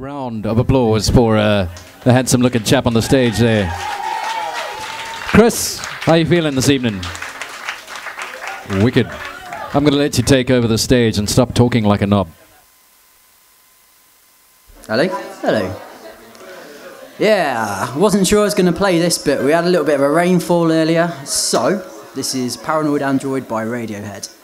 round of applause for uh, the handsome looking chap on the stage there. Chris, how you feeling this evening? Wicked. I'm going to let you take over the stage and stop talking like a knob. Hello? Hello. Yeah, wasn't sure I was going to play this, but we had a little bit of a rainfall earlier. So, this is Paranoid Android by Radiohead.